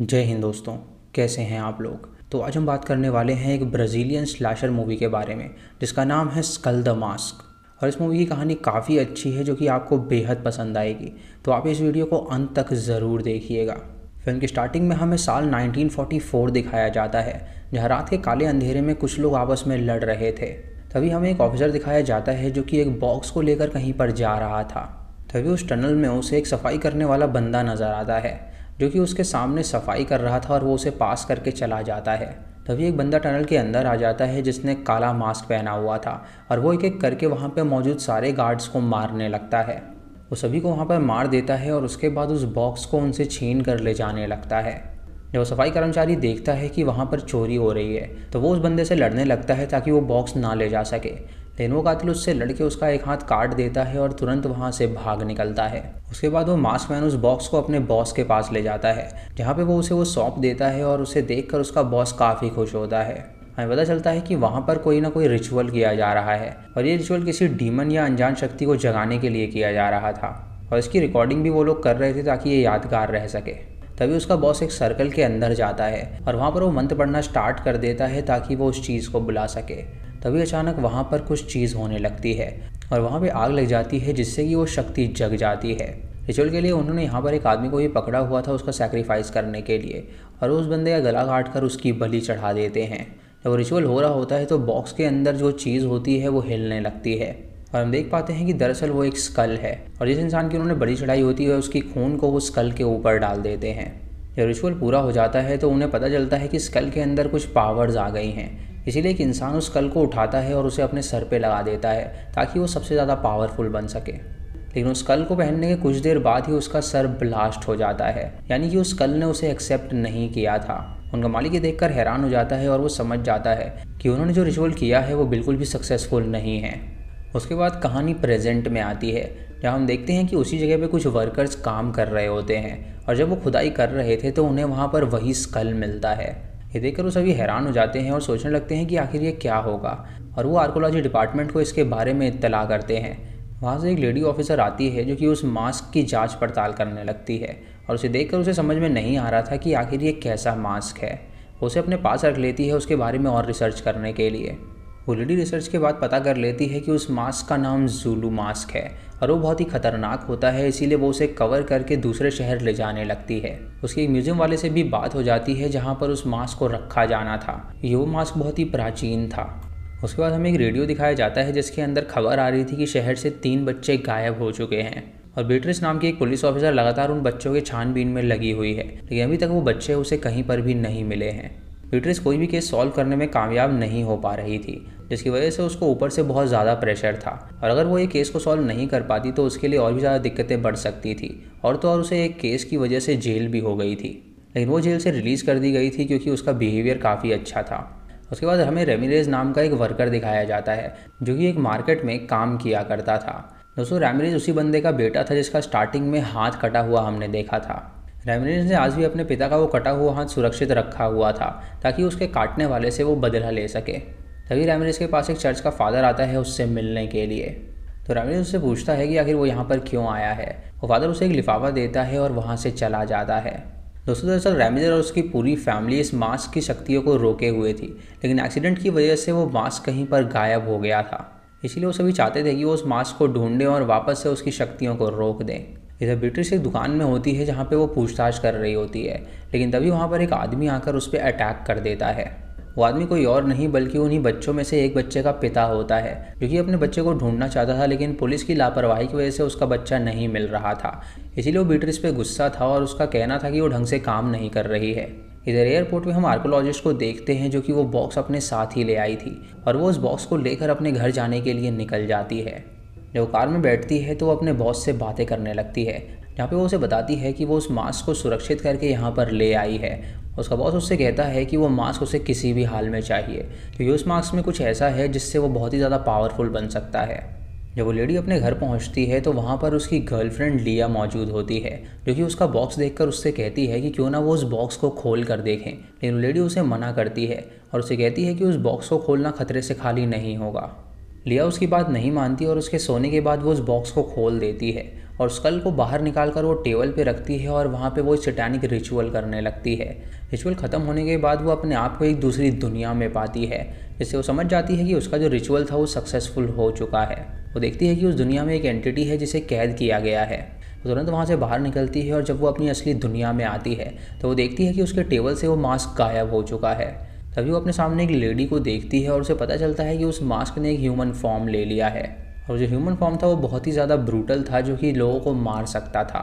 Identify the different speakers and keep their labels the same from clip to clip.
Speaker 1: जय हिंद दोस्तों, कैसे हैं आप लोग? तो आज हम बात करने वाले हैं एक ब्राज़ीलियन स्लैशर मूवी के बारे में, जिसका नाम है स्कल द मास्क और इस मूवी की कहानी काफ़ी अच्छी है, जो कि आपको बेहद पसंद आएगी। तो आप इस वीडियो को अंत तक ज़रूर देखिएगा। फ़िल्म की स्टार्टिंग में हमें साल 1944 दिखाया जाता है, जहाँ रात के काले अंधेरे में कुछ लोग आपस में लड़ रहे थे। तभी हमें एक ऑफिसर दिखाया जाता है, जो कि एक बॉक्स को लेकर कहीं पर जा रहा था। तभी उस टनल में उसे एक सफ़ाई करने वाला बंदा नज़र आता है। जो कि उसके सामने सफ़ाई कर रहा था और वो उसे पास करके चला जाता है। तभी एक बंदा टनल के अंदर आ जाता है जिसने काला मास्क पहना हुआ था और वो एक एक करके वहाँ पे मौजूद सारे गार्ड्स को मारने लगता है। वो सभी को वहाँ पर मार देता है और उसके बाद उस बॉक्स को उनसे छीन कर ले जाने लगता है। जब सफ़ाई कर्मचारी देखता है कि वहाँ पर चोरी हो रही है तो वो उस बंदे से लड़ने लगता है ताकि वो बॉक्स ना ले जा सके। वो कातिल उससे लड़के उसका एक हाथ काट देता है और तुरंत वहाँ से भाग निकलता है। उसके बाद वो मास्क मैन उस बॉक्स को अपने बॉस के पास ले जाता है, जहाँ पे वो उसे वो सौंप देता है और उसे देखकर उसका बॉस काफ़ी खुश होता है। हमें पता चलता है कि वहाँ पर कोई ना कोई रिचुअल किया जा रहा है और ये रिचुअल किसी डीमन या अनजान शक्ति को जगाने के लिए किया जा रहा था और इसकी रिकॉर्डिंग भी वो लोग कर रहे थे ताकि ये यादगार रह सके। तभी उसका बॉस एक सर्कल के अंदर जाता है और वहाँ पर वो मंत्र पढ़ना स्टार्ट कर देता है ताकि वो उस चीज़ को बुला सके। तभी अचानक वहाँ पर कुछ चीज़ होने लगती है और वहाँ पे आग लग जाती है जिससे कि वो शक्ति जग जाती है। रिचुअल के लिए उन्होंने यहाँ पर एक आदमी को भी पकड़ा हुआ था उसका सेक्रीफाइस करने के लिए और उस बंदे का गला काट कर उसकी बलि चढ़ा देते हैं। जब रिचुअल हो रहा होता है तो बॉक्स के अंदर जो चीज़ होती है वो हिलने लगती है और हम देख पाते हैं कि दरअसल वो एक स्कल है और जिस इंसान की उन्होंने बड़ी चढ़ाई होती है उसकी खून को वो स्कल के ऊपर डाल देते हैं। जब रिचुअल पूरा हो जाता है तो उन्हें पता चलता है कि स्कल के अंदर कुछ पावर्स आ गई हैं। इसीलिए एक इंसान उस कल को उठाता है और उसे अपने सर पे लगा देता है ताकि वो सबसे ज़्यादा पावरफुल बन सके। लेकिन उस कल को पहनने के कुछ देर बाद ही उसका सर ब्लास्ट हो जाता है, यानी कि उस कल ने उसे एक्सेप्ट नहीं किया था। उनका मालिक ये देखकर हैरान हो जाता है और वो समझ जाता है कि उन्होंने जो रिचुअल किया है वो बिल्कुल भी सक्सेसफुल नहीं है। उसके बाद कहानी प्रेजेंट में आती है, जहाँ हम देखते हैं कि उसी जगह पे कुछ वर्कर्स काम कर रहे होते हैं और जब वो खुदाई कर रहे थे तो उन्हें वहाँ पर वही स्कल मिलता है। ये देखकर वो सभी हैरान हो जाते हैं और सोचने लगते हैं कि आखिर ये क्या होगा। और वो आर्कोलॉजी डिपार्टमेंट को इसके बारे में इतला करते हैं। वहाँ से एक लेडी ऑफिसर आती है जो कि उस मास्क की जाँच पड़ताल करने लगती है और उसे देखकर उसे समझ में नहीं आ रहा था कि आखिर ये कैसा मास्क है। उसे अपने पास रख लेती है उसके बारे में और रिसर्च करने के लिए। वो लेडी रिसर्च के बाद पता कर लेती है कि उस मास्क का नाम जूलू मास्क है और वो बहुत ही खतरनाक होता है, इसीलिए वो उसे कवर करके दूसरे शहर ले जाने लगती है। उसके एक म्यूज़ियम वाले से भी बात हो जाती है जहाँ पर उस मास्क को रखा जाना था। ये वो मास्क बहुत ही प्राचीन था। उसके बाद हमें एक रेडियो दिखाया जाता है जिसके अंदर खबर आ रही थी कि शहर से तीन बच्चे गायब हो चुके हैं और बेट्रिस नाम की एक पुलिस ऑफिसर लगातार उन बच्चों के छानबीन में लगी हुई है, लेकिन अभी तक वो बच्चे उसे कहीं पर भी नहीं मिले हैं। बेट्रिस कोई भी केस सॉल्व करने में कामयाब नहीं हो पा रही थी, जिसकी वजह से उसको ऊपर से बहुत ज़्यादा प्रेशर था। और अगर वो ये केस को सॉल्व नहीं कर पाती तो उसके लिए और भी ज़्यादा दिक्कतें बढ़ सकती थी। और तो और उसे एक केस की वजह से जेल भी हो गई थी। लेकिन वो जेल से रिलीज़ कर दी गई थी, क्योंकि उसका बिहेवियर काफ़ी अच्छा था। उसके बाद हमें रेमिरेज नाम का एक वर्कर दिखाया जाता है, जो कि एक मार्केट में काम किया करता था। दोस्तों, रेमिरेज उसी बंदे का बेटा था जिसका स्टार्टिंग में हाथ कटा हुआ हमने देखा था। रेमिरेज ने आज भी अपने पिता का वो कटा हुआ हाथ सुरक्षित रखा हुआ था, ताकि उसके काटने वाले से वो बदला ले सके। तभी रेमिरेज के पास एक चर्च का फादर आता है उससे मिलने के लिए। तो रेमिरेज उससे पूछता है कि आखिर वो यहाँ पर क्यों आया है? वो फादर उसे एक लिफाफा देता है और वहाँ से चला जाता है। दोस्तों, दरअसल रेमिजर और उसकी पूरी फैमिली इस मास्क की शक्तियों को रोके हुए थी, लेकिन एक्सीडेंट की वजह से वो मास्क कहीं पर गायब हो गया था। इसलिए वो सभी चाहते थे कि वो उस मास्क को ढूंढें और वापस से उसकी शक्तियों को रोक दें। इधर ब्रिटिश एक दुकान में होती है जहाँ पे वो पूछताछ कर रही होती है, लेकिन तभी वहाँ पर एक आदमी आकर उस पर अटैक कर देता है। वो आदमी कोई और नहीं, बल्कि उन्हीं बच्चों में से एक बच्चे का पिता होता है, जो कि अपने बच्चे को ढूंढना चाहता था, लेकिन पुलिस की लापरवाही की वजह से उसका बच्चा नहीं मिल रहा था। इसीलिए वो बीट्रिस पे गुस्सा था और उसका कहना था कि वो ढंग से काम नहीं कर रही है। इधर एयरपोर्ट में हम आर्कोलॉजिस्ट को देखते हैं, जो कि वो बॉक्स अपने साथ ही ले आई थी, और वो उस बॉक्स को लेकर अपने घर जाने के लिए निकल जाती है। जब वो कार में बैठती है तो वो अपने बॉस से बातें करने लगती है। जहाँ पे वो उसे बताती है कि वो उस मास्क को सुरक्षित करके यहाँ पर ले आई है। उसका बॉस उससे कहता है कि वो मास्क उसे किसी भी हाल में चाहिए, क्योंकि उस मास्क में कुछ ऐसा है जिससे वो बहुत ही ज़्यादा पावरफुल बन सकता है। जब वो लेडी अपने घर पहुँचती है तो वहाँ पर उसकी गर्लफ्रेंड लिया मौजूद होती है, जो कि उसका बॉक्स देखकर उससे कहती है कि क्यों ना वो उस बॉक्स को खोल कर देखें। लेकिन लेडी उसे मना करती है और उसे कहती है कि उस बॉक्स को खोलना खतरे से खाली नहीं होगा। लिया उसकी बात नहीं मानती और उसके सोने के बाद वो उस बॉक्स को खोल देती है और स्कल को बाहर निकाल कर वो टेबल पे रखती है और वहाँ पे वो सेटानिक रिचुअल करने लगती है। रिचुअल ख़त्म होने के बाद वो अपने आप को एक दूसरी दुनिया में पाती है, जिससे वो समझ जाती है कि उसका जो रिचुअल था वो सक्सेसफुल हो चुका है। वो देखती है कि उस दुनिया में एक एंटिटी है जिसे कैद किया गया है। वो तुरंत वहाँ से बाहर निकलती है और जब वो अपनी असली दुनिया में आती है तो वो देखती है कि उसके टेबल से वो मास्क गायब हो चुका है। तभी वो अपने सामने एक लेडी को देखती है और उसे पता चलता है कि उस मास्क ने एक ह्यूमन फॉर्म ले लिया है। और जो ह्यूमन फॉर्म था वो बहुत ही ज़्यादा ब्रूटल था, जो कि लोगों को मार सकता था।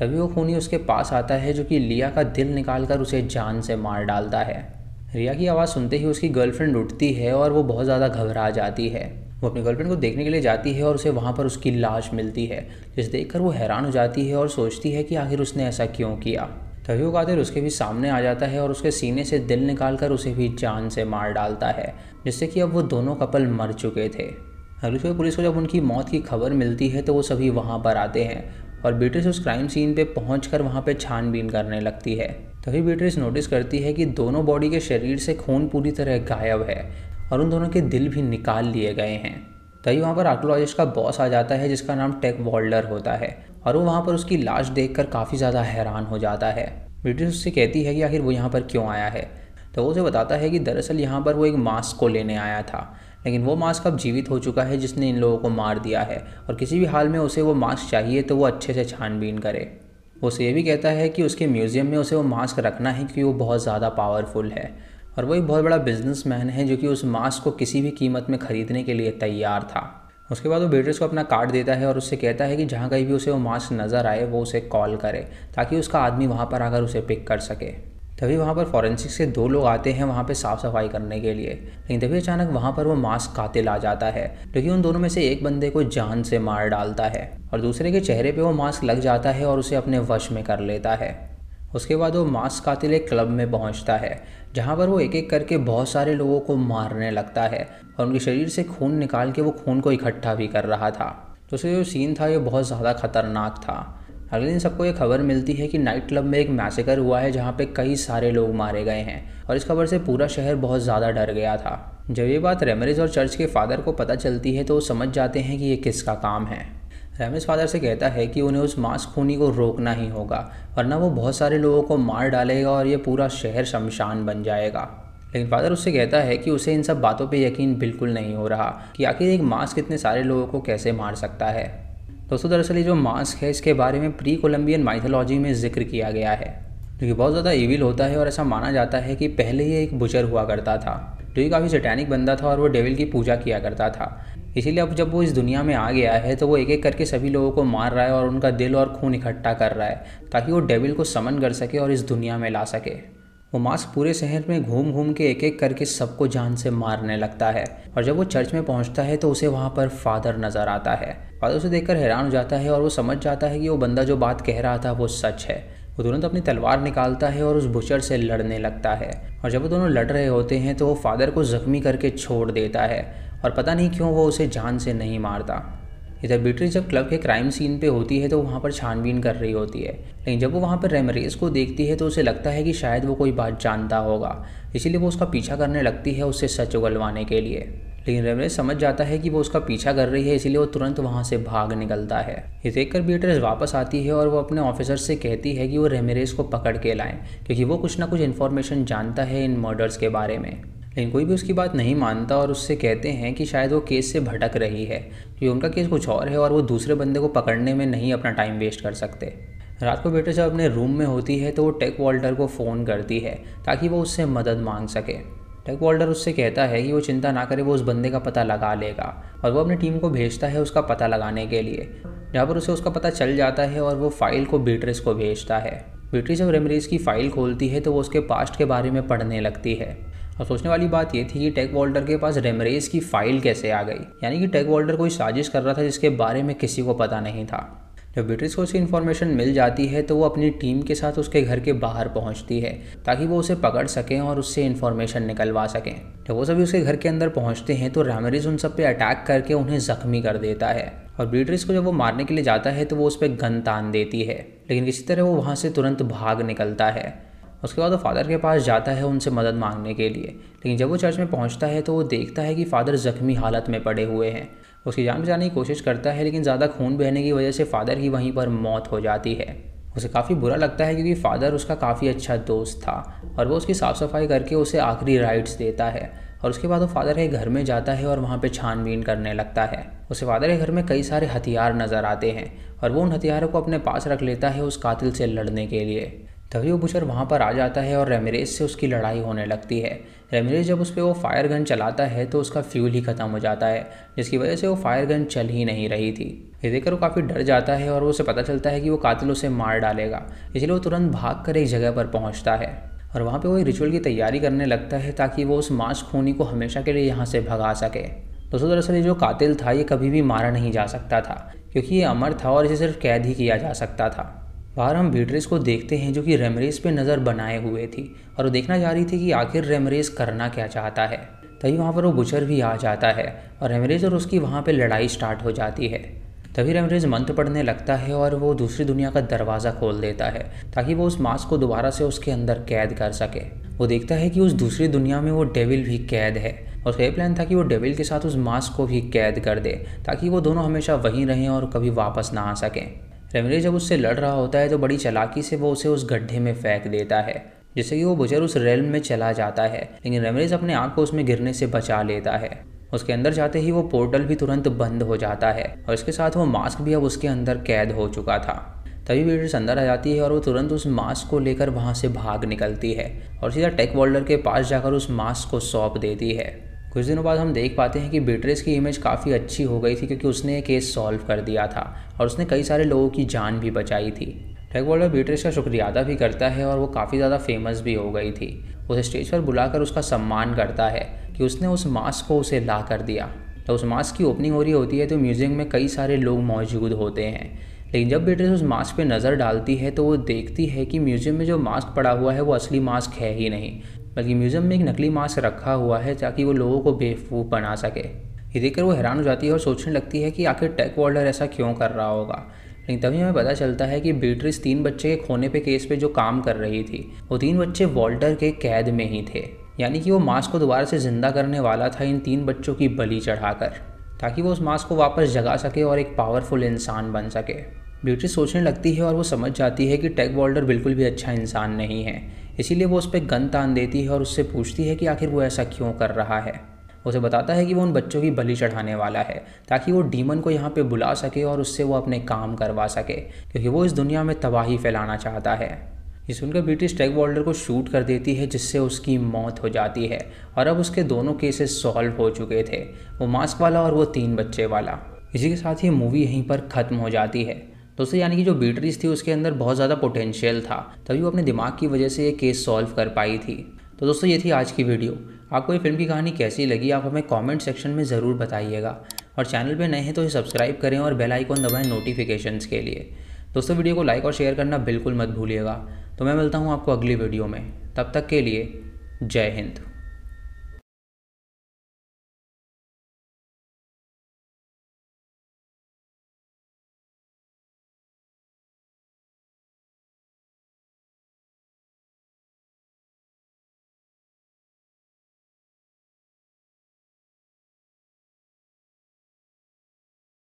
Speaker 1: तभी वो खूनी उसके पास आता है, जो कि लिया का दिल निकाल कर उसे जान से मार डालता है। रिया की आवाज़ सुनते ही उसकी गर्लफ्रेंड उठती है और वो बहुत ज़्यादा घबरा जाती है। वो अपनी गर्लफ्रेंड को देखने के लिए जाती है और उसे वहाँ पर उसकी लाश मिलती है, जिसे देखकर वो हैरान हो जाती है और सोचती है कि आखिर उसने ऐसा क्यों किया। वो कादिर उसके भी सामने आ जाता है और उसके सीने से दिल निकाल कर उसे भी जान से मार डालता है, जिससे कि अब वो दोनों कपल मर चुके थे। सुबह पुलिस को जब उनकी मौत की खबर मिलती है तो वो सभी वहाँ पर आते हैं और बीट्रिस उस क्राइम सीन पे पहुँच कर वहाँ पर छानबीन करने लगती है। तभी बीट्रिस नोटिस करती है कि दोनों बॉडी के शरीर से खून पूरी तरह गायब है और उन दोनों के दिल भी निकाल लिए गए हैं। तभी वहाँ पर आर्कोलॉजिस्ट का बॉस आ जाता है, जिसका नाम टेक वॉल्डर होता है। और वो वहाँ पर उसकी लाश देखकर काफ़ी ज़्यादा हैरान हो जाता है। ब्रिटिश उससे कहती है कि आखिर वो यहाँ पर क्यों आया है? तो वो उसे बताता है कि दरअसल यहाँ पर वो एक मास्क को लेने आया था। लेकिन वो मास्क अब जीवित हो चुका है, जिसने इन लोगों को मार दिया है। और किसी भी हाल में उसे वो मास्क चाहिए तो वो अच्छे से छानबीन करे। वो उसे ये भी कहता है कि उसके म्यूज़ियम में उसे वो मास्क रखना है, क्योंकि वो बहुत ज़्यादा पावरफुल है। और वो एक बहुत बड़ा बिजनेसमैन है जो कि उस मास्क को किसी भी कीमत में ख़रीदने के लिए तैयार था। उसके बाद वो बेटर्स को अपना कार्ड देता है और उससे कहता है कि जहाँ कहीं भी उसे वो मास्क नज़र आए, वो उसे कॉल करे, ताकि उसका आदमी वहाँ पर आकर उसे पिक कर सके। तभी वहाँ पर फॉरेंसिक से दो लोग आते हैं वहाँ पे साफ़ सफ़ाई करने के लिए। लेकिन तभी अचानक वहाँ पर वो मास्क कातिल आ जाता है, जो कि उन दोनों में से एक बंदे को जान से मार डालता है और दूसरे के चेहरे पे वो मास्क लग जाता है और उसे अपने वश में कर लेता है। उसके बाद वो मास्क कातिल क्लब में पहुँचता है, जहाँ पर वो एक एक करके बहुत सारे लोगों को मारने लगता है और उनके शरीर से खून निकाल के वो खून को इकट्ठा भी कर रहा था। तो उसे जो सीन था, ये बहुत ज़्यादा खतरनाक था। अगले दिन सबको ये खबर मिलती है कि नाइट क्लब में एक मैसेकर हुआ है, जहाँ पे कई सारे लोग मारे गए हैं और इस खबर से पूरा शहर बहुत ज़्यादा डर गया था। जब ये बात रेमरेज और चर्च के फादर को पता चलती है तो वो समझ जाते हैं कि ये किसका काम है। रेमिस फादर से कहता है कि उन्हें उस मांस खूनी को रोकना ही होगा, वरना वो बहुत सारे लोगों को मार डालेगा और ये पूरा शहर शमशान बन जाएगा। लेकिन फादर उससे कहता है कि उसे इन सब बातों पे यकीन बिल्कुल नहीं हो रहा कि आखिर एक मास्क इतने सारे लोगों को कैसे मार सकता है। दोस्तों, दरअसल ये जो मास्क है, इसके बारे में प्री कोलम्बियन माइथोलॉजी में ज़िक्र किया गया है, जो कि बहुत ज़्यादा इविल होता है और ऐसा माना जाता है कि पहले ये एक बुचर हुआ करता था, जो कि काफ़ी सटैनिक बंदा था और वो डेविल की पूजा किया करता था। इसीलिए अब जब वो इस दुनिया में आ गया है तो वो एक एक करके सभी लोगों को मार रहा है और उनका दिल और खून इकट्ठा कर रहा है, ताकि वो डेविल को समन कर सके और इस दुनिया में ला सके। वो मास्क पूरे शहर में घूम घूम के एक एक करके सबको जान से मारने लगता है और जब वो चर्च में पहुँचता है तो उसे वहाँ पर फादर नज़र आता है। फादर उसे देखकर हैरान हो जाता है और वो समझ जाता है कि वो बंदा जो बात कह रहा था, वो सच है। वो तुरंत अपनी तलवार निकालता है और उस बुचर से लड़ने लगता है और जब वो दोनों लड़ रहे होते हैं तो वो फादर को ज़ख्मी करके छोड़ देता है। और पता नहीं क्यों वो उसे जान से नहीं मारता। इधर बीट्रिस जब क्लब के क्राइम सीन पे होती है तो वहाँ पर छानबीन कर रही होती है। लेकिन जब वो वहाँ पर रेमरेज को देखती है तो उसे लगता है कि शायद वो कोई बात जानता होगा। इसीलिए वो उसका पीछा करने लगती है उससे सच उगलवाने के लिए। लेकिन रेमरेज समझ जाता है कि वो उसका पीछा कर रही है, इसीलिए वो तुरंत वहाँ से भाग निकलता है। ये देखकर बीट्रेस वापस आती है और वो अपने ऑफिसर से कहती है कि वो रेमरेज को पकड़ के लाएँ, क्योंकि वो कुछ ना कुछ इन्फॉर्मेशन जानता है इन मर्डर्स के बारे में। लेकिन कोई भी उसकी बात नहीं मानता और उससे कहते हैं कि शायद वो केस से भटक रही है क्योंकि उनका केस कुछ और है और वो दूसरे बंदे को पकड़ने में नहीं अपना टाइम वेस्ट कर सकते। रात को बेटे जब अपने रूम में होती है तो वो टेक वॉल्टर को फ़ोन करती है, ताकि वो उससे मदद मांग सके। टेक वॉल्टर उससे कहता है कि वो चिंता ना करे, वो उस बंदे का पता लगा लेगा और वो अपनी टीम को भेजता है उसका पता लगाने के लिए। जहाँ पर उसे उसका पता चल जाता है और वो फ़ाइल को बीट्रेस को भेजता है। बीट्रेस जब रेमरीज की फ़ाइल खोलती है तो वो उसके पास्ट के बारे में पढ़ने लगती है। और सोचने वाली बात ये थी कि टेक वॉल्टर के पास रेमरेज की फ़ाइल कैसे आ गई? यानी कि टेक वॉल्टर कोई साजिश कर रहा था जिसके बारे में किसी को पता नहीं था। जब ब्रिटिश को उसकी इन्फॉर्मेशन मिल जाती है तो वो अपनी टीम के साथ उसके घर के बाहर पहुँचती है, ताकि वो उसे पकड़ सकें और उससे इन्फॉर्मेशन निकलवा सकें। जब वो सभी उसके घर के अंदर पहुँचते हैं तो रैमरिज उन सब पे अटैक करके उन्हें जख्मी कर देता है। और ब्रिटिश को जब वो मारने के लिए जाता है तो वो उस पर गन तान देती है। लेकिन किसी तरह वो वहाँ से तुरंत भाग निकलता है। उसके बाद वो फादर के पास जाता है उनसे मदद मांगने के लिए। लेकिन जब वो चर्च में पहुँचता है तो वो देखता है कि फादर ज़ख्मी हालत में पड़े हुए हैं। उसकी जान बचाने की कोशिश करता है, लेकिन ज़्यादा खून बहने की वजह से फादर की वहीं पर मौत हो जाती है। उसे काफ़ी बुरा लगता है क्योंकि फादर उसका काफ़ी अच्छा दोस्त था और वो उसकी साफ़ सफ़ाई करके उसे आखिरी राइट्स देता है। और उसके बाद वो फादर के घर में जाता है और वहाँ पे छानबीन करने लगता है। उसे फादर के घर में कई सारे हथियार नज़र आते हैं और वो उन हथियारों को अपने पास रख लेता है उस कातिल से लड़ने के लिए। तभी वो बुचर वहाँ पर आ जाता है और रेमरेज से उसकी लड़ाई होने लगती है। रेमरेज जब उस पर वो फायर गन चलाता है तो उसका फ्यूल ही ख़त्म हो जाता है, जिसकी वजह से वो फायर गन चल ही नहीं रही थी। ये देखकर वो काफ़ी डर जाता है और उसे पता चलता है कि वो कातिल उसे मार डालेगा, इसलिए वो तुरंत भाग कर एक जगह पर पहुँचता है और वहाँ पे वो रिचुअल की तैयारी करने लगता है ताकि वो उस मास्क खूनी को हमेशा के लिए यहाँ से भगा सके। दोस्तों, दरअसल ये जो कातिल था, ये कभी भी मारा नहीं जा सकता था, क्योंकि ये अमर था और इसे सिर्फ़ कैद ही किया जा सकता था। बाहर हम बीटरेस को देखते हैं जो कि रेमरेज पे नज़र बनाए हुए थी और वो देखना चाह रही थी कि आखिर रेमरेज करना क्या चाहता है। तभी वहाँ पर वो बुचर भी आ जाता है और रेमरेज और उसकी वहाँ पे लड़ाई स्टार्ट हो जाती है। तभी रेमरेज मंत्र पढ़ने लगता है और वो दूसरी दुनिया का दरवाज़ा खोल देता है ताकि वो उस मास्क को दोबारा से उसके अंदर कैद कर सके। वो देखता है कि उस दूसरी दुनिया में वो डेविल भी कैद है और उसका प्लान था कि वो डेविल के साथ उस मास्क को भी कैद कर दे ताकि वो दोनों हमेशा वहीं रहें और कभी वापस ना आ सकें। रेमरेज जब उससे लड़ रहा होता है तो बड़ी चलाकी से वो उसे उस गड्ढे में फेंक देता है, जिससे कि वो बुजर उस रेल में चला जाता है। लेकिन रेमरेज अपने आप को उसमें गिरने से बचा लेता है। उसके अंदर जाते ही वो पोर्टल भी तुरंत बंद हो जाता है और इसके साथ वो मास्क भी अब उसके अंदर कैद हो चुका था। तभी वीडियस अंदर आ जाती है और वो तुरंत उस मास्क को लेकर वहाँ से भाग निकलती है और सीधा टेक वॉल्डर के पास जाकर उस मास्क को सौंप देती है। कुछ दिनों बाद हम देख पाते हैं कि बेट्रेस की इमेज काफ़ी अच्छी हो गई थी क्योंकि उसने केस सॉल्व कर दिया था और उसने कई सारे लोगों की जान भी बचाई थी। टेक वॉल्डर बेट्रेस का शुक्रिया अदा भी करता है और वो काफ़ी ज़्यादा फ़ेमस भी हो गई थी। उसे स्टेज पर बुलाकर उसका सम्मान करता है कि उसने उस मास्क को उसे ला कर दिया। तो उस मास्क की ओपनिंग हो रही होती है तो म्यूज़ियम में कई सारे लोग मौजूद होते हैं। लेकिन जब बेट्रेस उस मास्क पे नज़र डालती है तो वो देखती है कि म्यूज़ियम में जो मास्क पड़ा हुआ है वो असली मास्क है ही नहीं। बल्कि म्यूज़ियम में एक नकली मास्क रखा हुआ है ताकि वो लोगों को बेवकूफ़ बना सके। ये देखकर वो हैरान हो जाती है और सोचने लगती है कि आखिर टेक वॉल्डर ऐसा क्यों कर रहा होगा? लेकिन तभी हमें पता चलता है कि बेट्रिस तीन बच्चे के खोने पे केस पे जो काम कर रही थी, वो तीन बच्चे वॉल्टर के कैद में ही थे। यानी कि वो मास्क को दोबारा से ज़िंदा करने वाला था इन तीन बच्चों की बलि चढ़ाकर, ताकि वो उस मास्क को वापस जगा सके और एक पावरफुल इंसान बन सके। ब्यूटी सोचने लगती है और वो समझ जाती है कि टेक वॉल्डर बिल्कुल भी अच्छा इंसान नहीं है। इसीलिए वो उस पर गन तान देती है और उससे पूछती है कि आखिर वो ऐसा क्यों कर रहा है? उसे बताता है कि वो उन बच्चों की बलि चढ़ाने वाला है, ताकि वो डीमन को यहाँ पे बुला सके और उससे वो अपने काम करवा सके, क्योंकि वो इस दुनिया में तबाही फैलाना चाहता है। ये सुनकर ब्रिटिश टेक वॉल्डर को शूट कर देती है, जिससे उसकी मौत हो जाती है, और अब उसके दोनों केसेस सॉल्व हो चुके थे, वो मास्क वाला और वो तीन बच्चे वाला। इसी के साथ ये मूवी यहीं पर ख़त्म हो जाती है। दोस्तों यानी कि जो बीटरीज थी उसके अंदर बहुत ज़्यादा पोटेंशियल था, तभी वो अपने दिमाग की वजह से ये केस सॉल्व कर पाई थी। तो दोस्तों, ये थी आज की वीडियो आपको ये फ़िल्म की कहानी कैसी लगी, आप हमें कमेंट सेक्शन में ज़रूर बताइएगा। और चैनल पे नए हैं तो सब्सक्राइब करें और बेल आइकॉन दबाएँ नोटिफिकेशंस के लिए। दोस्तों वीडियो को लाइक और शेयर करना बिल्कुल मत भूलिएगा। तो मैं मिलता हूँ आपको अगली वीडियो में। तब तक के लिए जय हिंद।